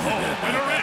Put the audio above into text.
Oh, winner